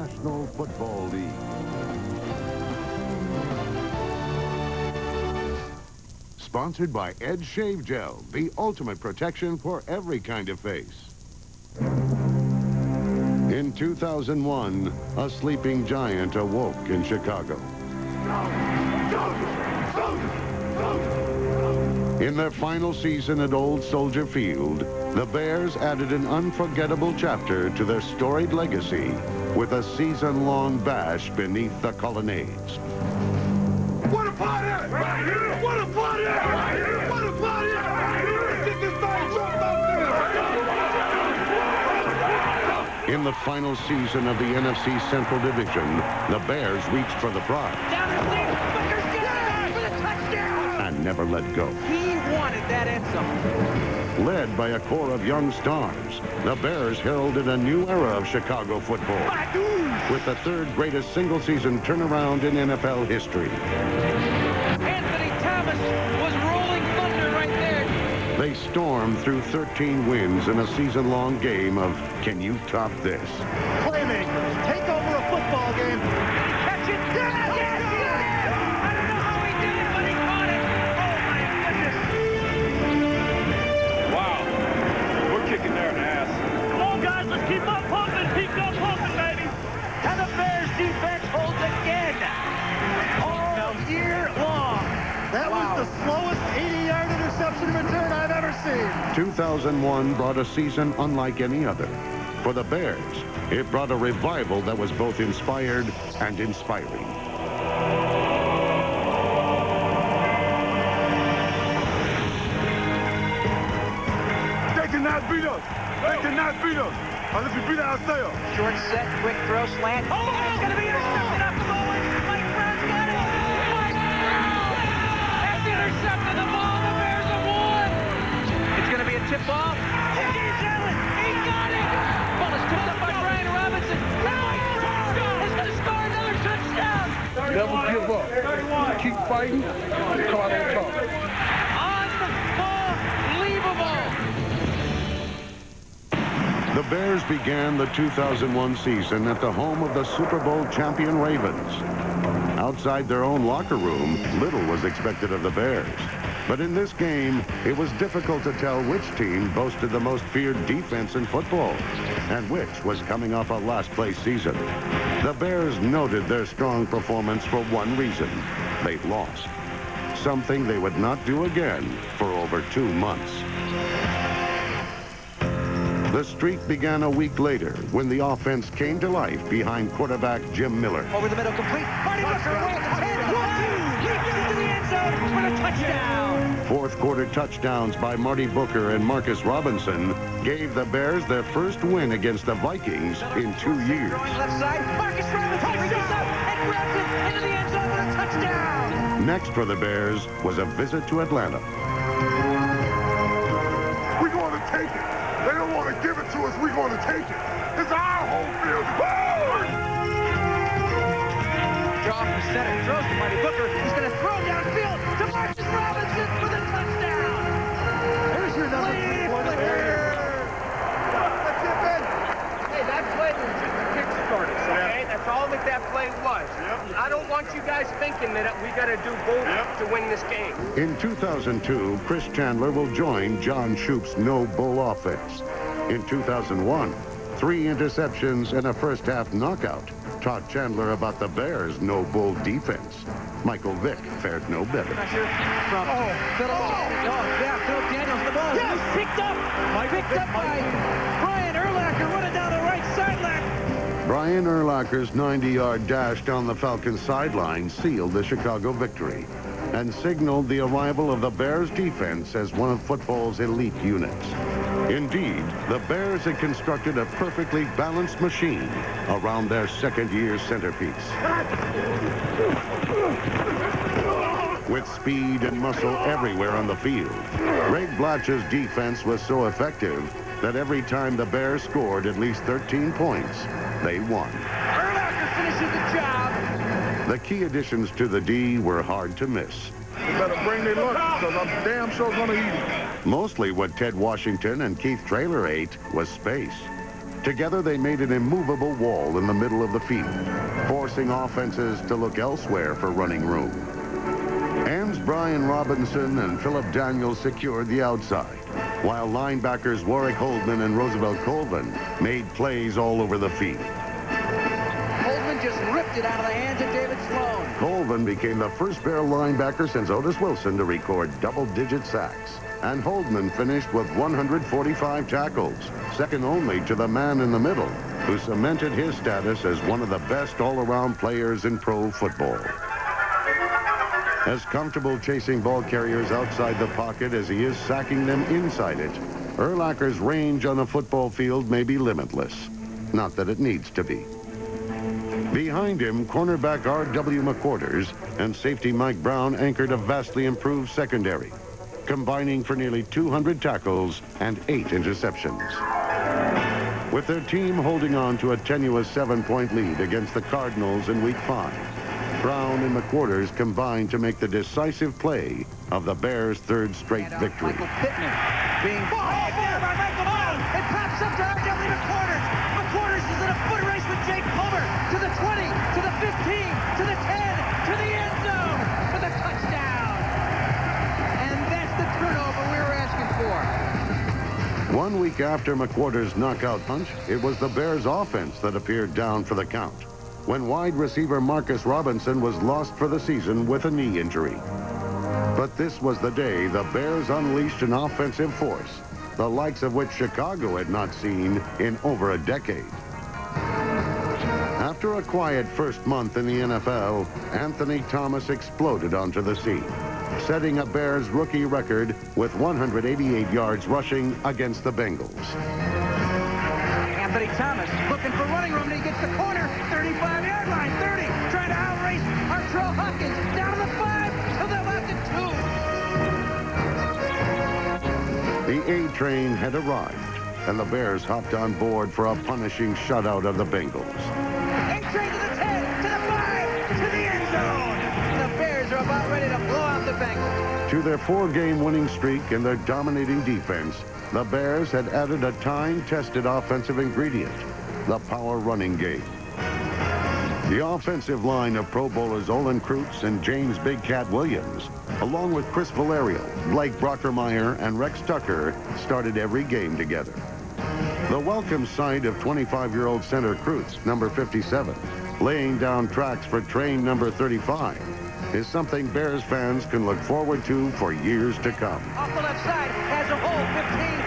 National Football League. Sponsored by Edge Shave Gel, the ultimate protection for every kind of face. In 2001, a sleeping giant awoke in Chicago. In their final season at Old Soldier Field, the Bears added an unforgettable chapter to their storied legacy with a season-long bash beneath the colonnades. What a party! Right here! What a party! Right here! What a party! Right here! Get this thing jumped there! In the final season of the NFC Central Division, the Bears reached for the prize Down the field, Booker's got it for the touchdown. and never let go. He wanted that and some. Led by a core of young stars, the Bears heralded a new era of Chicago football with the third greatest single-season turnaround in NFL history. Anthony Thomas was rolling thunder right there. They stormed through 13 wins in a season-long game of Can You Top This? 2001 brought a season unlike any other. For the Bears, it brought a revival that was both inspired and inspiring. They cannot beat us. They cannot beat us unless we beat ourselves. Short set, quick throw, slant. Oh, it's going to be intercepted off the ball. It's going to be a tip ball. He's Allen. He got it. Ball is picked up by Bryan Robinson. Mike is going to score another touchdown. Never give up. Keep fighting. Call on top. Unbelievable. The Bears began the 2001 season at the home of the Super Bowl champion Ravens. Outside their own locker room, little was expected of the Bears. But in this game, it was difficult to tell which team boasted the most feared defense in football and which was coming off a last-place season. The Bears noted their strong performance for one reason. They lost. Something they would not do again for over two months. The streak began a week later when the offense came to life behind quarterback Jim Miller. Over the middle, complete. Marty. One, two. Leaps into the end zone for the touchdown. Fourth quarter touchdowns by Marty Booker and Marcus Robinson gave the Bears their first win against the Vikings in two years. Throwing left side. Marcus Robinson reaches up and grabs it into the end zone for the touchdown. Next for the Bears was a visit to Atlanta. We're going to take it. They don't want to give it to us. We're going to take it. It's our home field. Woo! Draw from center. Throws to Marty Booker. He's going to throw downfield That's all that that play was. I don't want you guys thinking that we got to do both to win this game. In 2002, Chris Chandler will join John Shoop's no-bull offense. In 2001, three interceptions and a first-half knockout taught Chandler about the Bears' no-bull defense. Michael Vick fared no better. Pressure from oh, Phillip. Oh. oh, yeah, Phillip Daniels. The ball is picked up. picked up by Brian Urlacher running down the right sideline. Brian Urlacher's 90-yard dash down the Falcons sideline sealed the Chicago victory and signaled the arrival of the Bears defense as one of football's elite units. Indeed, the Bears had constructed a perfectly balanced machine around their second-year centerpiece. With speed and muscle everywhere on the field, Greg Blache's defense was so effective that every time the Bears scored at least 13 points, they won. Urlacher finishes the job. The key additions to the D were hard to miss. You better bring their lunch, because I'm damn sure gonna eat it. Mostly what Ted Washington and Keith Traylor ate was space. Together, they made an immovable wall in the middle of the field, forcing offenses to look elsewhere for running room. Ends Bryan Robinson and Phillip Daniels secured the outside, while linebackers Warwick Holdman and Roosevelt Colvin made plays all over the field. Holdman just ripped it out of the hands of David Sloan. Colvin became the first Bear linebacker since Otis Wilson to record double-digit sacks. And Holdman finished with 145 tackles, second only to the man in the middle, who cemented his status as one of the best all-around players in pro football. As comfortable chasing ball carriers outside the pocket as he is sacking them inside it, Urlacher's range on the football field may be limitless. Not that it needs to be. Behind him, cornerback R.W. McQuarters and safety Mike Brown anchored a vastly improved secondary, combining for nearly 200 tackles and eight interceptions. With their team holding on to a tenuous seven-point lead against the Cardinals in Week 5, Brown and McQuarters combined to make the decisive play of the Bears' third straight And, victory. Michael Pittman being oh, fired there by Michael Brown. It pops up to R.W. McQuarters. McQuarters is in a foot race with Jake Plummer to the 20, to the 15, to the 10, to the end zone for the touchdown. And that's the turnover we were asking for. One week after McQuarters' knockout punch, it was the Bears' offense that appeared down for the count when wide receiver Marcus Robinson was lost for the season with a knee injury. But this was the day the Bears unleashed an offensive force, the likes of which Chicago had not seen in over a decade. After a quiet first month in the NFL, Anthony Thomas exploded onto the scene, setting a Bears rookie record with 188 yards rushing against the Bengals. Anthony Thomas looking for running room, and he gets the corner, 35-yard line, 30, trying to outrace Artrell Hawkins, down to the five, to the left and two. The A train had arrived, and the Bears hopped on board for a punishing shutout of the Bengals. A train to the 10, to the 5, to the end zone. The Bears are about ready to blow out the Bengals. To their four-game winning streak and their dominating defense, the Bears had added a time-tested offensive ingredient, the power running game. The offensive line of Pro Bowlers Olin Kreutz and James Big Cat Williams, along with Chris Villarrial, Blake Brockermeyer, and Rex Tucker, started every game together. The welcome sight of 25-year-old center Kreutz, number 57, laying down tracks for train number 35, is something Bears fans can look forward to for years to come. Off the left side, has a hole, 15,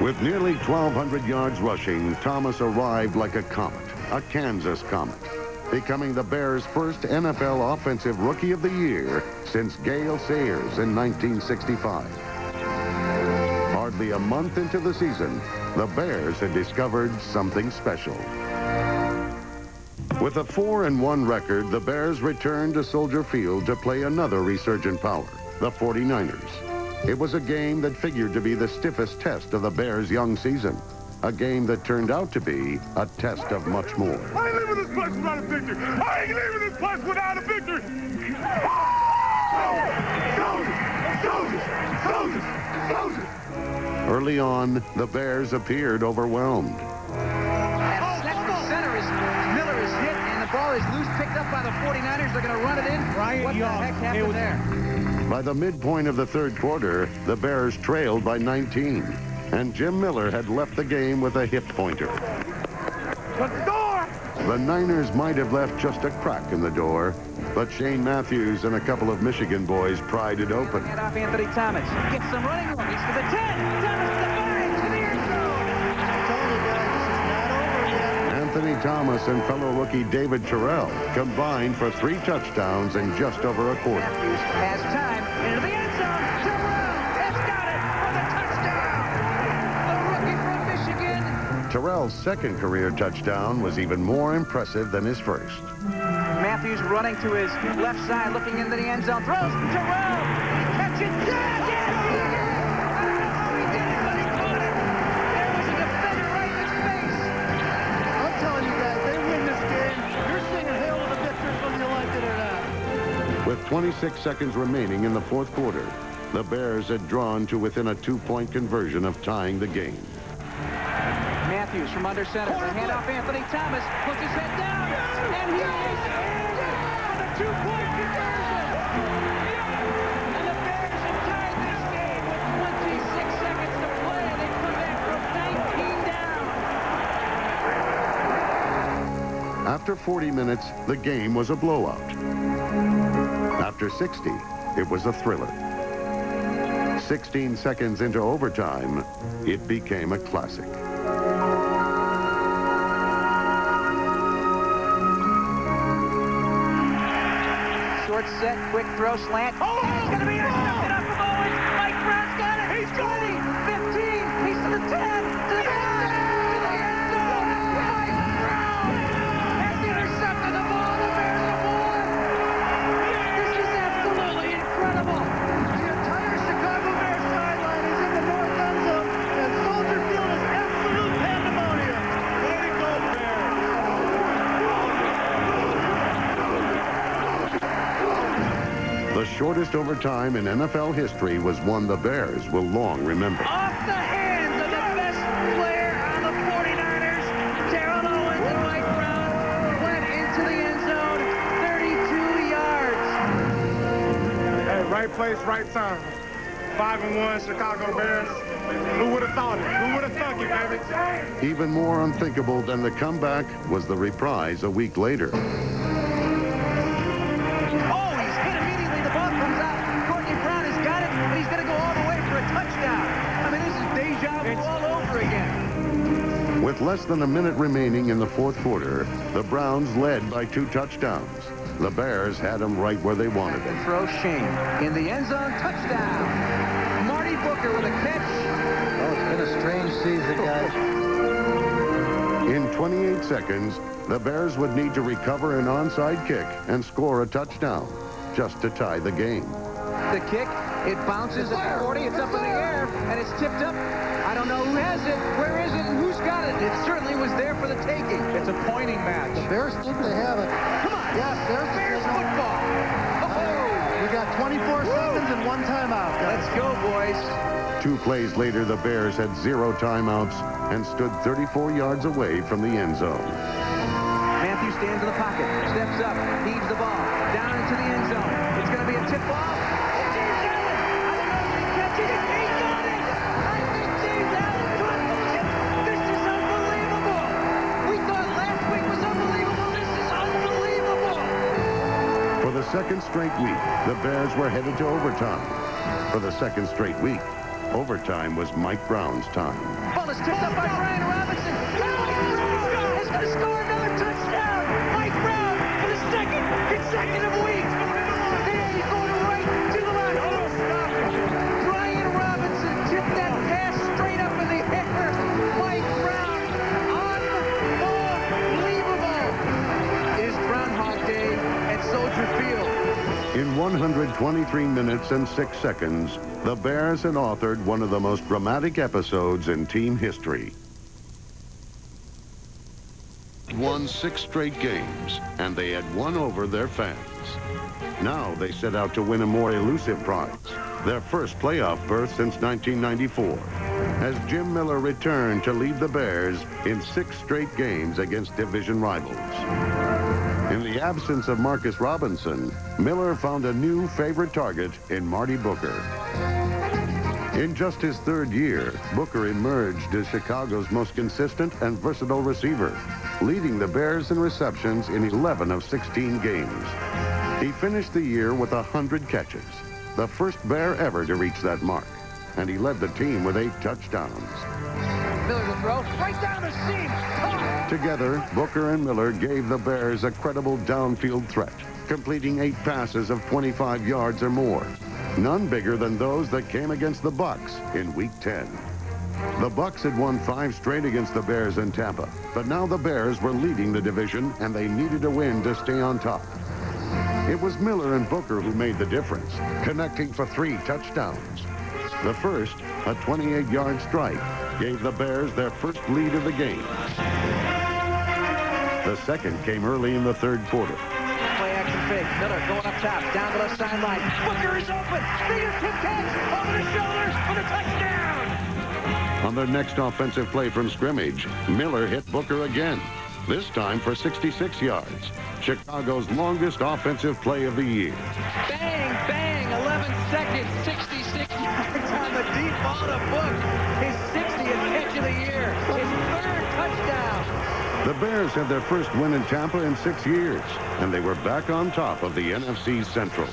With nearly 1,200 yards rushing, Thomas arrived like a comet, a Kansas comet, becoming the Bears' first NFL Offensive Rookie of the Year since Gale Sayers in 1965. Hardly a month into the season, the Bears had discovered something special. With a 4 and 1 record, the Bears returned to Soldier Field to play another resurgent power, the 49ers. It was a game that figured to be the stiffest test of the Bears' young season, a game that turned out to be a test of much more. I ain't leaving this place without a victory. I ain't leaving this place without a victory. Soldiers, soldiers, soldiers, soldiers. Early on, the Bears appeared overwhelmed. And snap the center is, Miller is hit, and the ball is loose, picked up by the 49ers. They're going to run it in. Bryant what Young. the heck It happened was- there? By the midpoint of the third quarter, the Bears trailed by 19, and Jim Miller had left the game with a hip pointer. The door. The Niners might have left just a crack in the door, but Shane Matthews and a couple of Michigan boys pried it open. Hand off Anthony Thomas. Gets some running room. He's to the 10. Anthony Thomas and fellow rookie David Terrell combined for three touchdowns in just over a quarter. Has time. Into the end zone. Terrell has got it for the touchdown. The rookie from Michigan. Terrell's second career touchdown was even more impressive than his first. Matthews running to his left side, looking into the end zone. Throws. Terrell. 26 seconds remaining in the fourth quarter, the Bears had drawn to within a two-point conversion of tying the game. Matthews from under center. The handoff Anthony Thomas puts his head down, and he is in for the two-point conversion. And the Bears have tied this game with 26 seconds to play. They come back from 19 down. After 40 minutes, the game was a blowout. After 60, it was a thriller. 16 seconds into overtime, it became a classic. Short set, quick throw, slant. Oh, it's going to be intercepted shortest overtime in NFL history was one the Bears will long remember. Off the hands of the best player on the 49ers, Terrell Owens and Mike Brown went into the end zone 32 yards. Hey, right place, right time. Five and one, Chicago Bears. Who would have thought it? Who would have thunk it, baby? Even more unthinkable than the comeback was the reprise a week later. Less than a minute remaining in the fourth quarter, the Browns led by two touchdowns. The Bears had them right where they wanted them. Throw Shane in the end zone. Touchdown. Marty Booker with a catch. Oh, it's been a strange season, guys. In 28 seconds, the Bears would need to recover an onside kick and score a touchdown just to tie the game. The kick, it bounces at 40, it's up in the air, and it's tipped up. I don't know who has it, where is it, and who's got it. It certainly was there for the taking. It's a pointing match. The Bears think they have it. Come on. Yeah, Bears, Bears football. Oh, We got 24 seconds and one timeout, guys. let's go, boys. Two plays later, the Bears had zero timeouts and stood 34 yards away from the end zone. Matthew stands in the pocket, steps up, heaves the ball, down into the end zone. It's going to be a tip ball. And James Allen, I don't know if he catches it. He got it. Second straight week, the Bears were headed to overtime. For the second straight week, overtime was Mike Brown's time. Ball is tipped up by Bryan Robinson. In 123 minutes and 6 seconds, the Bears had authored one of the most dramatic episodes in team history. Won six straight games, and they had won over their fans. Now they set out to win a more elusive prize, their first playoff berth since 1994, as Jim Miller returned to lead the Bears in six straight games against division rivals. The absence of Marcus Robinson, Miller found a new favorite target in Marty Booker. In just his third year, Booker emerged as Chicago's most consistent and versatile receiver, leading the Bears in receptions in 11 of 16 games. He finished the year with 100 catches, the first Bear ever to reach that mark, and he led the team with eight touchdowns. Miller to throw right down the seam. Together, Booker and Miller gave the Bears a credible downfield threat, completing eight passes of 25 yards or more. None bigger than those that came against the Bucks in Week 10. The Bucks had won five straight against the Bears in Tampa, but now the Bears were leading the division and they needed a win to stay on top. It was Miller and Booker who made the difference, connecting for three touchdowns. The first, a 28-yard strike, gave the Bears their first lead of the game. The second came early in the third quarter. Play action fake. Miller going up top, down the left sideline. Booker is open. Fingertip catch over the shoulder for the touchdown. On their next offensive play from scrimmage, Miller hit Booker again, this time for 66 yards. Chicago's longest offensive play of the year. Bang, bang, 11 seconds, 66 yards on the deep ball to Book. The Bears had their first win in Tampa in six years, and they were back on top of the NFC Central.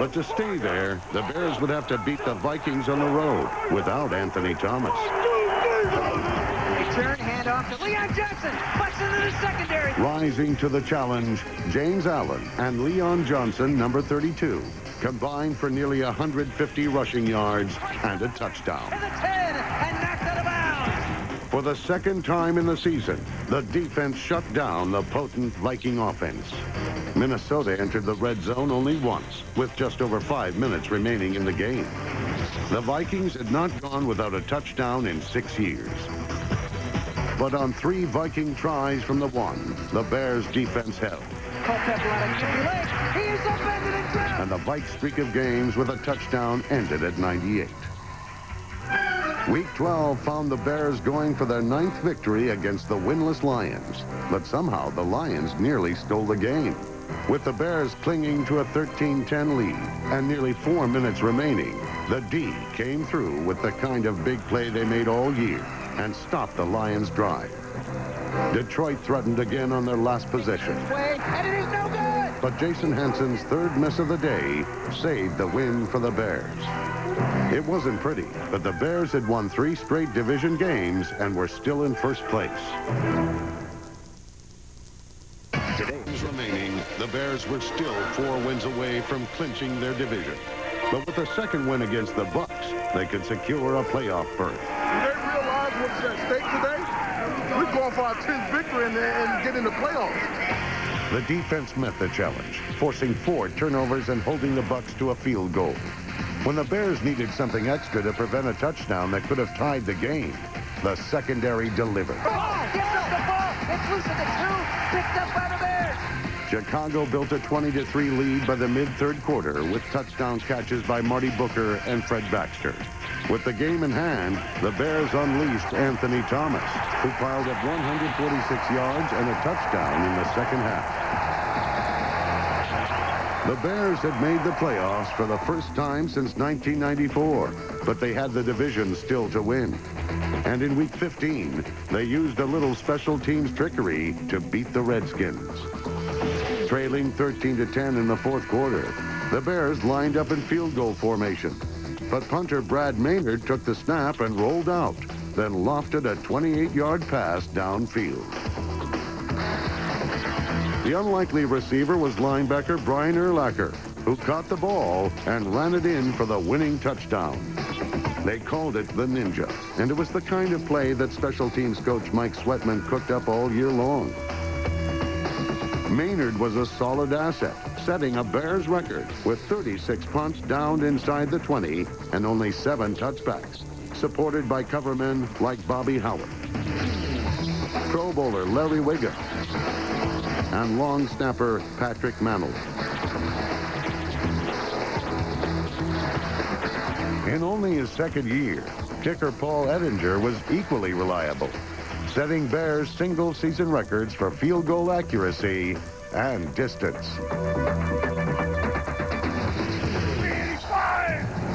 But to stay there, the Bears would have to beat the Vikings on the road without Anthony Thomas. Return handoff to Leon Johnson. Into the secondary. Rising to the challenge, James Allen and Leon Johnson, number 32, combined for nearly 150 rushing yards and a touchdown. To the 10 and For the second time in the season, the defense shut down the potent Viking offense. Minnesota entered the red zone only once, with just over five minutes remaining in the game. The Vikings had not gone without a touchdown in six years. But on three Viking tries from the one, the Bears' defense held. Culpepper on a chippy leg. He is upended and. And the Vike streak of games with a touchdown ended at 98. Week 12 found the Bears going for their ninth victory against the winless Lions. But somehow the Lions nearly stole the game. With the Bears clinging to a 13-10 lead and nearly four minutes remaining, the D came through with the kind of big play they made all year and stopped the Lions' drive. Detroit threatened again on their last possession. Way, and it is no good. But Jason Hanson's third miss of the day saved the win for the Bears. It wasn't pretty, but the Bears had won three straight division games and were still in first place. Today's remaining, the Bears were still four wins away from clinching their division. But with a second win against the Bucks, they could secure a playoff berth. Do they realize what's at stake today? We're going for our 10th victory and, and get in the playoffs. The defense met the challenge, forcing four turnovers and holding the Bucks to a field goal. When the Bears needed something extra to prevent a touchdown that could have tied the game, the secondary delivered. Ball, gets up the ball. It's loose at the two. Picked up by the Bears. Chicago built a 20-3 lead by the mid-third quarter with touchdown catches by Marty Booker and Fred Baxter. With the game in hand, the Bears unleashed Anthony Thomas, who piled up 146 yards and a touchdown in the second half. The Bears had made the playoffs for the first time since 1994, but they had the division still to win. And in Week 15, they used a little special teams trickery to beat the Redskins. Trailing 13 to 10 in the fourth quarter, the Bears lined up in field goal formation. But punter Brad Maynard took the snap and rolled out, then lofted a 28-yard pass downfield. The unlikely receiver was linebacker Brian Urlacher, who caught the ball and ran it in for the winning touchdown. They called it the Ninja, and it was the kind of play that special teams coach Mike Sweatman cooked up all year long. Maynard was a solid asset, setting a Bears record with 36 punts downed inside the 20 and only seven touchbacks, supported by covermen like Bobby Howard, Pro Bowler Larry Whigham, and long snapper Patrick Mannelly. In only his second year, kicker Paul Edinger was equally reliable, setting Bears single season records for field goal accuracy and distance.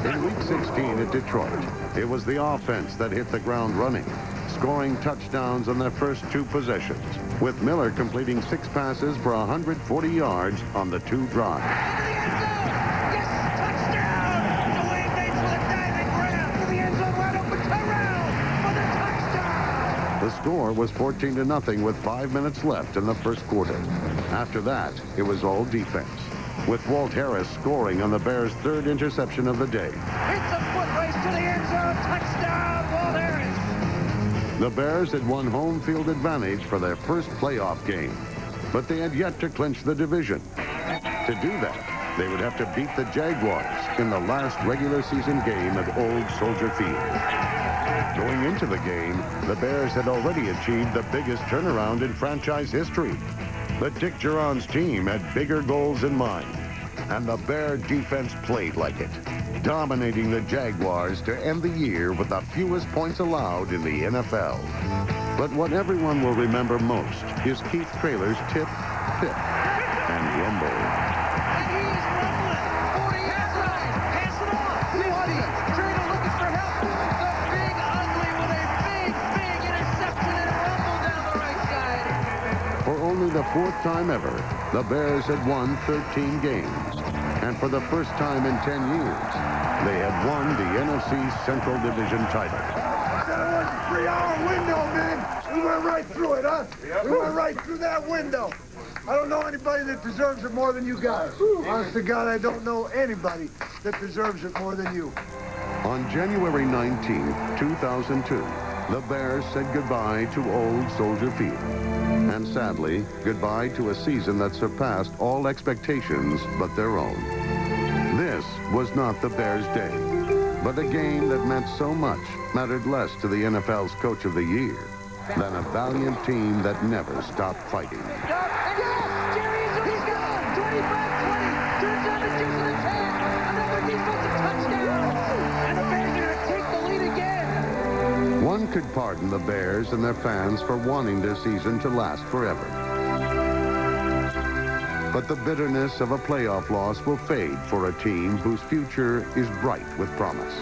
In week 16 at Detroit, it was the offense that hit the ground running, scoring touchdowns on their first two possessions, with Miller completing six passes for 140 yards on the two touchdown. The score was 14 to nothing with five minutes left in the first quarter. After that, it was all defense, with Walt Harris scoring on the Bears' third interception of the day. It's a foot race to the end zone. Touchdown, Walt Harris. The Bears had won home field advantage for their first playoff game, but they had yet to clinch the division. To do that, they would have to beat the Jaguars in the last regular season game at Old Soldier Field. Going into the game, the Bears had already achieved the biggest turnaround in franchise history. But Dick Jauron's team had bigger goals in mind. And the Bear defense played like it, dominating the Jaguars to end the year with the fewest points allowed in the NFL. But what everyone will remember most is Keith Traylor's tip, only the fourth time ever, the Bears had won 13 games. And for the first time in 10 years, they had won the NFC Central Division title. That was a three-hour window, man. We went right through it, huh? We went right through that window. I don't know anybody that deserves it more than you guys. Honest to God, I don't know anybody that deserves it more than you. On January 19, 2002, the Bears said goodbye to old Soldier Field. Mm. And sadly, goodbye to a season that surpassed all expectations but their own. This was not the Bears' day, but a game that meant so much mattered less to the NFL's Coach of the Year than a valiant team that never stopped fighting. Could pardon the Bears and their fans for wanting their season to last forever. But the bitterness of a playoff loss will fade for a team whose future is bright with promise.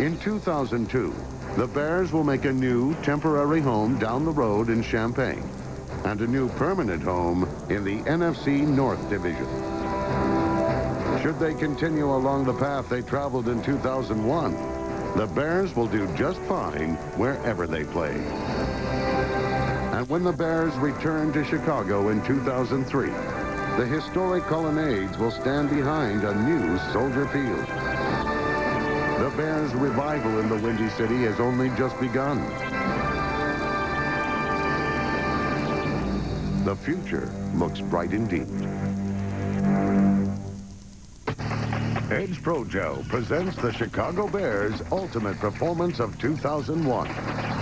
In 2002, the Bears will make a new temporary home down the road in Champaign and a new permanent home in the NFC North Division. Should they continue along the path they traveled in 2001, the Bears will do just fine wherever they play. And when the Bears return to Chicago in 2003, the historic colonnades will stand behind a new Soldier Field. The Bears' revival in the Windy City has only just begun. The future looks bright indeed. Edge Pro Gel presents the Chicago Bears' ultimate performance of 2001.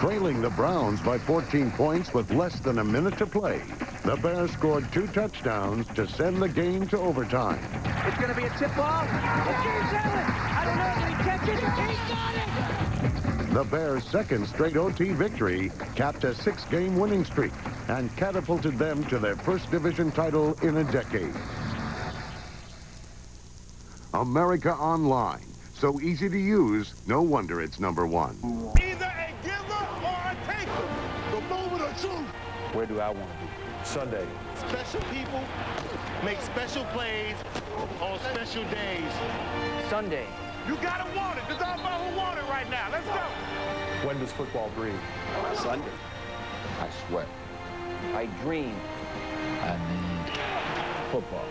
Trailing the Browns by 14 points with less than a minute to play, the Bears scored two touchdowns to send the game to overtime. It's going to be a tip ball. It's James Allen. I don't know if he catches it. He got it. The Bears' second straight OT victory capped a six-game winning streak and catapulted them to their first division title in a decade. America Online. So easy to use, no wonder it's number one. Either a giver or a taker. The moment of truth. Where do I want to be? Sunday. Special people make special plays on special days. Sunday. You gotta want it. There's our who want it right now. Let's go. When does football breathe? Sunday. I sweat. I dream. I need football.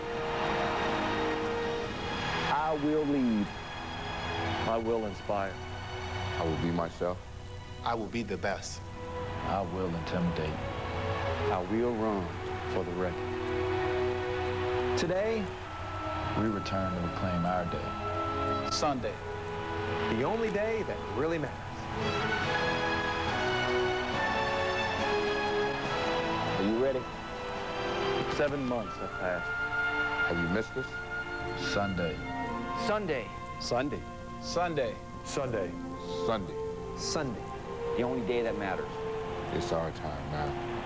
I will lead. I will inspire. I will be myself. I will be the best. I will intimidate. I will run for the record. Today, we return to reclaim our day. Sunday. The only day that really matters. Are you ready? Seven months have passed. Have you missed us? Sunday. Sunday. Sunday. Sunday. Sunday. Sunday. Sunday. The only day that matters. It's our time now.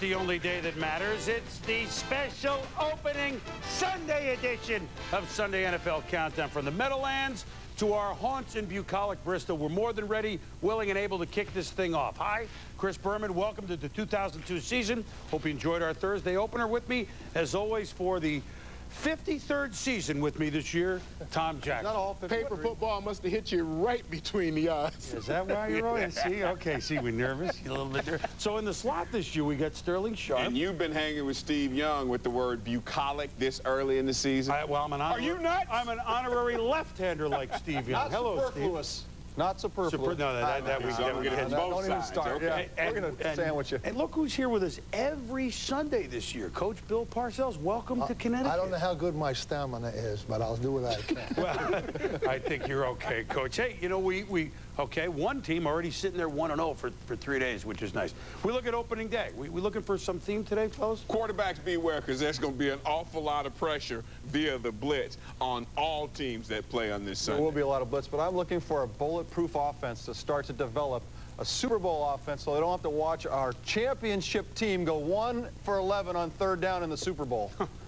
The only day that matters, it's the special opening Sunday edition of Sunday NFL Countdown from the Meadowlands to our haunts in bucolic Bristol. We're more than ready, willing, and able to kick this thing off. Hi, Chris Berman. Welcome to the 2002 season. Hope you enjoyed our Thursday opener with me. As always, for the 53rd season with me this year, Tom Jackson. Paper football must have hit you right between the eyes. Is that why you're on? See, okay, see, we're nervous. You're a little bit nervous. So in the slot this year, we got Sterling Sharpe. And you've been hanging with Steve Young with the word bucolic this early in the season. I, well, I'm an honor- Are you nuts? I'm an honorary left-hander like Steve Young. Not Hello, superfluous. Not superfluous. Super, no, that, that, we, So that we had get both Don't even start. okay? Yeah, we're going to and- sandwich you. And look who's here with us every Sunday this year. Coach Bill Parcells, welcome to Connecticut. I don't know how good my stamina is, but I'll do what I can. Well, I think you're okay, Coach. Hey, you know, we, we okay, one team already sitting there 1-0 for, for three days, which is nice. We look at opening day. We, we looking for some theme today, fellas? Quarterbacks beware because there's going to be an awful lot of pressure via the blitz on all teams that play on this Sunday. There will be a lot of blitz, but I'm looking for a bulletproof offense to start to develop a Super Bowl offense so they don't have to watch our championship team go 1 for 11 on third down in the Super Bowl.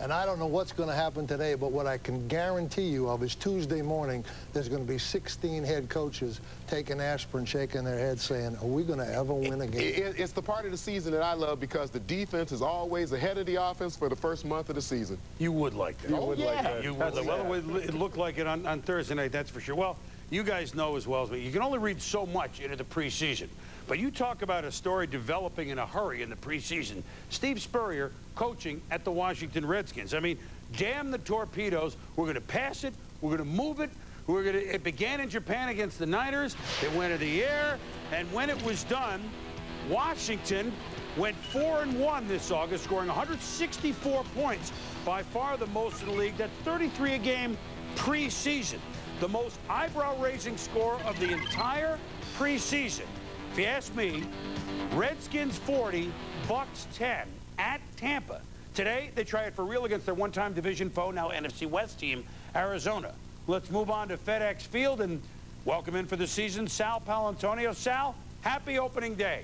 And I don't know what's going to happen today, but what I can guarantee you of is Tuesday morning, there's going to be 16 head coaches taking aspirin, shaking their heads, saying, are we going to ever win again? game? It- it's the part of the season that I love because the defense is always ahead of the offense for the first month of the season. You would like that. You oh, would like yeah. that. You would. Like- Well, sad. it it looked like it on, on Thursday night, that's for sure. Well, you guys know as well as me, you can only read so much into the preseason. But you talk about a story developing in a hurry in the preseason. Steve Spurrier coaching at the Washington Redskins. I mean, damn the torpedoes. We're going to pass it. We're going to move it. We're going to. It began in Japan against the Niners. It went in the air, and when it was done, Washington went 4 and 1 this August, scoring 164 points, by far the most in the league. That's 33 a game preseason. The most eyebrow-raising score of the entire preseason. If you ask me, Redskins 40, Bucks 10 at Tampa. Today, they try it for real against their one-time division foe, now NFC West team, Arizona. Let's move on to FedEx Field and welcome in for the season, Sal Paolantonio. Sal, happy opening day.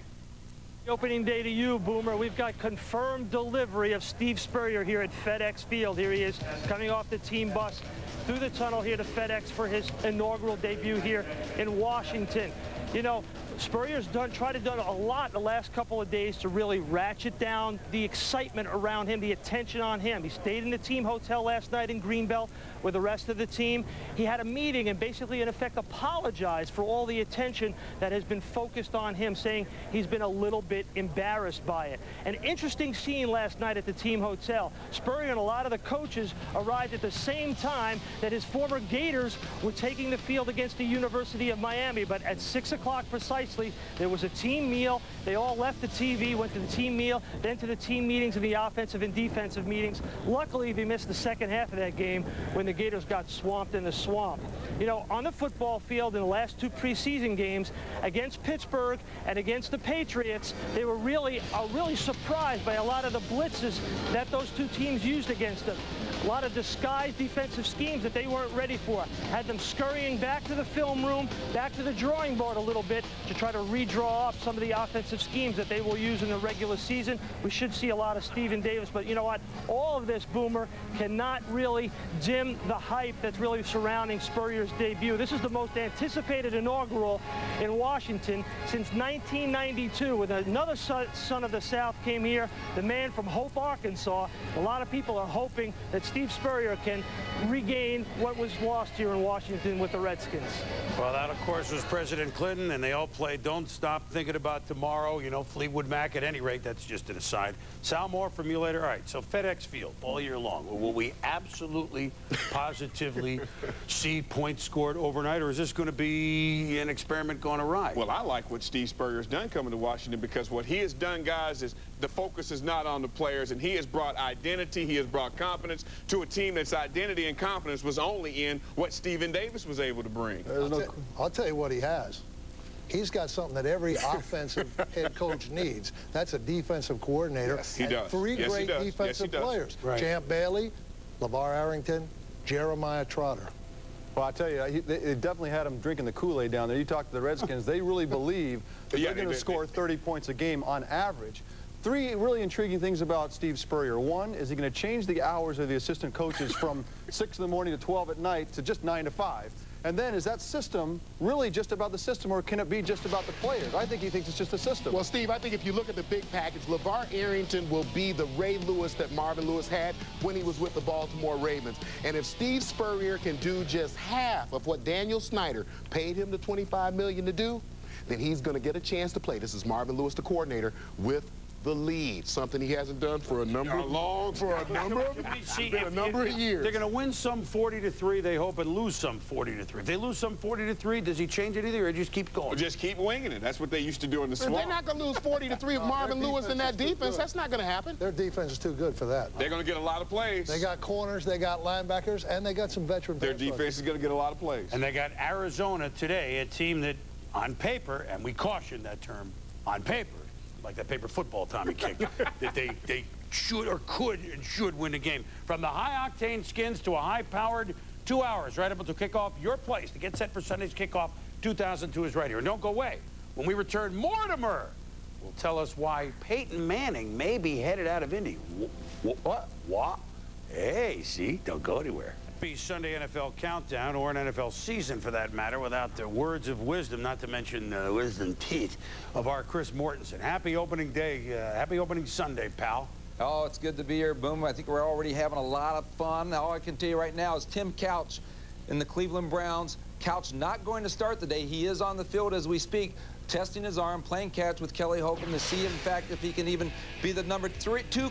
Opening day to you, Boomer. We've got confirmed delivery of Steve Spurrier here at FedEx Field. Here he is coming off the team bus through the tunnel here to FedEx for his inaugural debut here in Washington. You know, Spurrier's done tried to done a lot the last couple of days to really ratchet down the excitement around him, the attention on him. He stayed in the team hotel last night in Greenbelt with the rest of the team. He had a meeting and basically, in effect, apologized for all the attention that has been focused on him, saying he's been a little bit embarrassed by it. An interesting scene last night at the team hotel. Spurrier and a lot of the coaches arrived at the same time that his former Gators were taking the field against the University of Miami. But at 6 o'clock precisely, there was a team meal. They all left the TV, went to the team meal, then to the team meetings and the offensive and defensive meetings. Luckily, they missed the second half of that game when the Gators got swamped in the swamp. You know, on the football field in the last two preseason games against Pittsburgh and against the Patriots, they were really, uh, really surprised by a lot of the blitzes that those two teams used against them. A lot of disguised defensive schemes that they weren't ready for. Had them scurrying back to the film room, back to the drawing board a little bit to try to redraw up some of the offensive schemes that they will use in the regular season. We should see a lot of Stephen Davis, but you know what? All of this, Boomer, cannot really dim the hype that's really surrounding Spurrier's debut. This is the most anticipated inaugural in Washington since 1992 when another son son of the South came here, the man from Hope, Arkansas. A lot of people are hoping that Steve Spurrier can regain what was lost here in Washington with the Redskins. Well, that, of course, was President Clinton, and they all played Don't Stop Thinking About Tomorrow. You know, Fleetwood Mac, at any rate, that's just an aside. Sal, more from you later. All right, so FedEx Field all year long. Will we absolutely, positively see points scored overnight, or is this going to be an experiment gone awry? Well, I like what Steve Spurrier's done coming to Washington because what he has done, guys, is the focus is not on the players, and he has brought identity, he has brought confidence to a team that's identity and confidence was only in what Stephen Davis was able to bring. I'll, te- I'll tell you what he has. He's got something that every offensive head coach needs. That's a defensive coordinator. Yes, he and does. Three Yes, he great does. Yes, he defensive does. players. Right. Champ Bailey, LaVar Arrington, Jeremiah Trotter. Well, I tell you, he, they, they definitely had him drinking the Kool-Aid down there. You talk to the Redskins, they really believe that Yeah, they're going to score 30 points a game on average. Three really intriguing things about Steve Spurrier. One, is he going to change the hours of the assistant coaches from 6 in the morning to 12 at night to just 9 to 5? And then, is that system really just about the system, or can it be just about the players? I think he thinks it's just the system. Well, Steve, I think if you look at the big package, LaVar Arrington will be the Ray Lewis that Marvin Lewis had when he was with the Baltimore Ravens. And if Steve Spurrier can do just half of what Daniel Snyder paid him the 25 million to do, then he's going to get a chance to play. This is Marvin Lewis, the coordinator, with the lead, something he hasn't done for a number, long, for a number of, See, been a number if- of years. They're going to win some 40 to 3, they hope, and lose some 40 to 3. If they lose some 40 to 3, does he change anything or just keep going? Or Just keep winging it. That's what they used to do in the swamp. They're not going to lose 40 to 3 with Marvin Lewis in that defense. That's not going to happen. Their defense is too good for that. They're going to get a lot of plays. They got corners, they got linebackers, and they got some veteran Their pass rushers. defense is going to get a lot of plays. And they got Arizona today, a team that, on paper, and we caution that term, on paper, like that paper football Tommy kicked, that they, they should or could and should win the game. From the high-octane skins to a high-powered two hours right up until kickoff, your place to get set for Sunday's kickoff 2002 is right here. And don't go away. When we return, Mortimer will tell us why Peyton Manning may be headed out of Indy. Wh- wh- What? What? Hey, see? Don't go anywhere. Be Sunday NFL Countdown, or an NFL season for that matter, without the words of wisdom, not to mention uh, wisdom teeth, of our Chris Mortensen. Happy opening day, uh, happy opening Sunday, pal. Oh, it's good to be here, Boom. I think we're already having a lot of fun. All I can tell you right now is Tim Couch in the Cleveland Browns. Couch not going to start the day. He is on the field as we speak, testing his arm, playing catch with Kelly Holcomb to see, in fact, if he can even be the number three, two